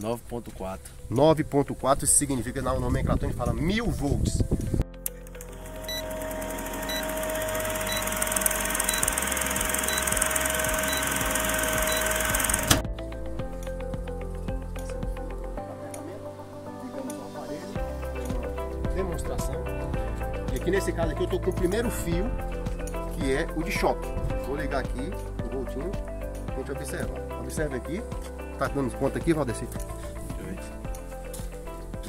9.4. 9.4 isso significa na nomenclatura a gente fala 1000 volts. Demonstração. E aqui nesse caso aqui eu estou com o primeiro fio, que é o de choque. Vou ligar aqui o voltinho a gente observar. Observe aqui. Tá dando conta aqui, Valdeci?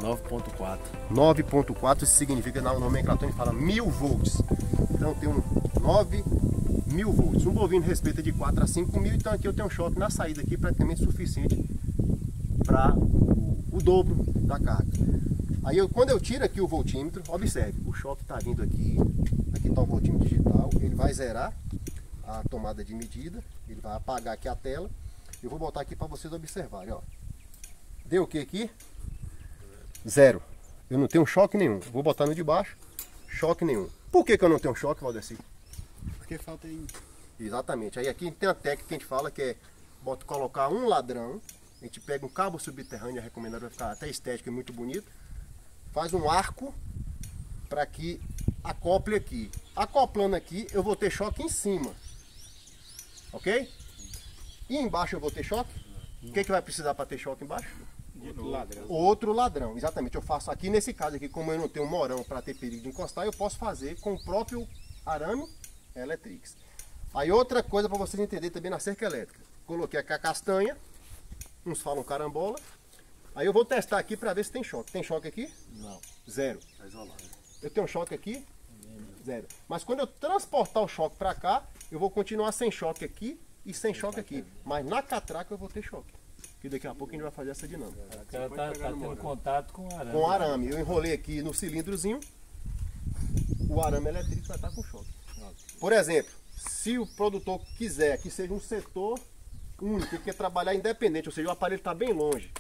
9.4. 9.4 isso significa na nomenclatura a gente fala 1000 volts. Então tem um 9 mil volts. Um bovino respeita de 4 a 5 mil, então aqui eu tenho um choque na saída aqui praticamente suficiente para o dobro da carga. Aí eu, quando eu tiro aqui o voltímetro, observe, o choque está vindo aqui, aqui está o voltímetro digital, ele vai zerar a tomada de medida, ele vai apagar aqui a tela. Eu vou botar aqui para vocês observarem, ó. Deu o que aqui? Zero. Eu não tenho choque nenhum. Vou botar no de baixo, choque nenhum. Por que, que eu não tenho choque, Valdeci? Porque falta aí. Exatamente. Aí aqui tem a técnica que a gente fala que é bota, colocar um ladrão, a gente pega um cabo subterrâneo, é recomendado, vai ficar até estético e muito bonito, faz um arco para que acople aqui. Acoplando aqui, eu vou ter choque em cima. Ok? E embaixo eu vou ter choque? O que, que vai precisar para ter choque embaixo? Outro ladrão. Outro ladrão, exatamente. Eu faço aqui nesse caso aqui, como eu não tenho morão para ter perigo de encostar, eu posso fazer com o próprio arame Electrix. Aí outra coisa para vocês entenderem também na cerca elétrica. Coloquei aqui a castanha, uns falam carambola. Aí eu vou testar aqui para ver se tem choque. Tem choque aqui? Não. Zero. Tá isolado. Eu tenho choque aqui? Zero. Mas quando eu transportar o choque para cá, eu vou continuar sem choque aqui e sem choque aqui. Mas na catraca eu vou ter choque. Que daqui a pouco a gente vai fazer essa dinâmica. Cara tá, tá tendo contato com o arame. Com arame. Eu enrolei aqui no cilindrozinho. O arame elétrico vai estar com choque. Por exemplo, se o produtor quiser que seja um setor único, que quer trabalhar independente, ou seja, o aparelho está bem longe,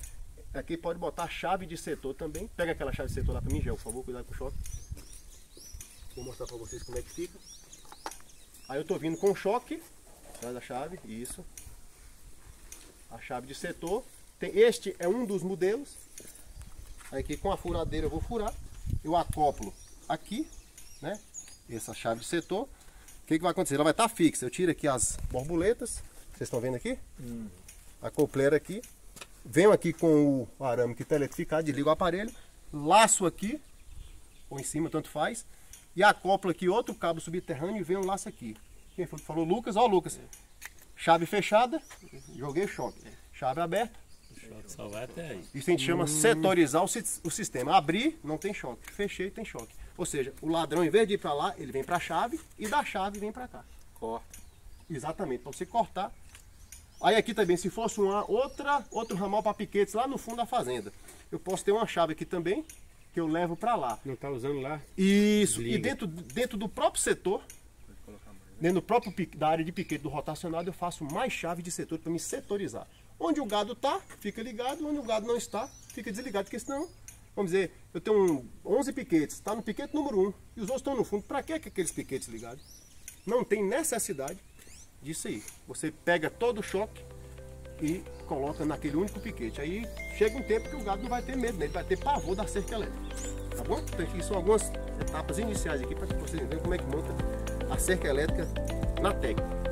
aqui pode botar chave de setor também. Pega aquela chave de setor lá para mim, Gel, por favor, cuidado com o choque. Vou mostrar para vocês como é que fica. Aí eu estou vindo com choque, atrás da chave, isso. A chave de setor. Tem, este é um dos modelos. Aqui com a furadeira eu vou furar. Eu acoplo aqui, né? Essa chave de setor. O que, que vai acontecer? Ela vai estar fixa. Eu tiro aqui as borboletas. Vocês estão vendo aqui? Hum. A copleira aqui. Venho aqui com o arame que está eletrificado, desligo o aparelho. Laço aqui, ou em cima, tanto faz. E acoplo aqui outro cabo subterrâneo e venho um laço aqui. Quem foi que falou? Lucas? Ó, Lucas. Chave fechada, joguei choque. Chave aberta. O choque só vai até aí. Isso a gente chama setorizar o, o sistema. Abrir, não tem choque. Fechei, tem choque. Ou seja, o ladrão, em vez de ir para lá, ele vem para a chave e da chave vem para cá. Corta. Exatamente, para você cortar. Aí aqui também, se fosse uma outra, outro ramal para piquetes lá no fundo da fazenda, eu posso ter uma chave aqui também, que eu levo para lá. Não tá usando lá? Isso, e Desliga. dentro, dentro do próprio setor, dentro do próprio da área de piquete do rotacionado, eu faço mais chave de setor para me setorizar. Onde o gado está, fica ligado, onde o gado não está, fica desligado, porque senão, vamos dizer, eu tenho um 11 piquetes, está no piquete número 1 e os outros estão no fundo. Para que que aqueles piquetes ligados? Não tem necessidade disso aí. Você pega todo o choque e coloca naquele único piquete. Aí chega um tempo que o gado não vai ter medo, né? ele vai ter pavor da cerca elétrica. Tá bom? Então aqui são algumas etapas iniciais aqui para vocês entendam como é que monta a cerca elétrica na técnica.